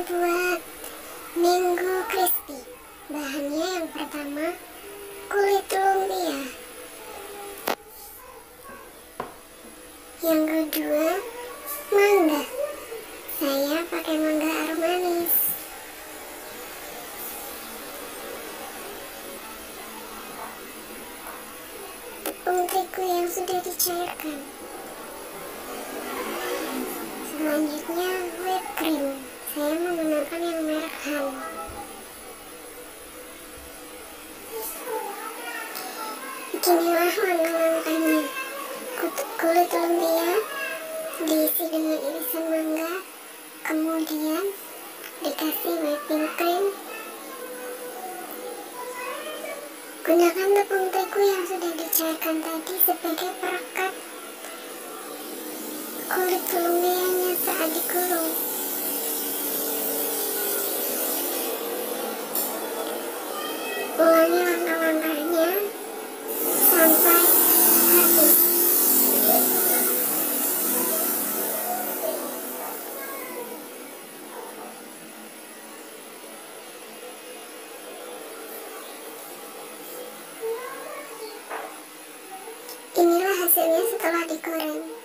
buat minggu crispy bahannya yang pertama kulit lumpia yang kedua mangga. Saya pakai mangga arum manis. Tepung terigu yang sudah dicairkan. Selanjutnya whipped Inilah langkah-langkahnya. Kulit lumpia diisi dengan irisan mangga, kemudian dikasih whipping cream. Gunakan tepung terigu yang sudah dicairkan tadi sebagai perekat kulit lumpianya saat digulung. Ulangi hasilnya setelah digoreng.